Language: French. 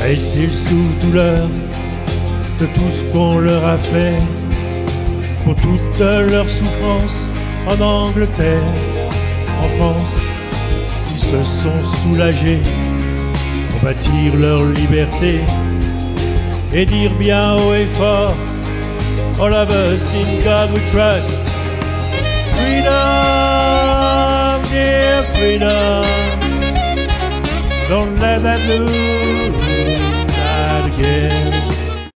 a été le souffle-douleur de tout ce qu'on leur a fait pour toute leur souffrance en Angleterre, en France? Ils se sont soulagés pour bâtir leur liberté et dire bien haut et fort All of us in God we trust. Freedom, dear freedom. Don't let them lose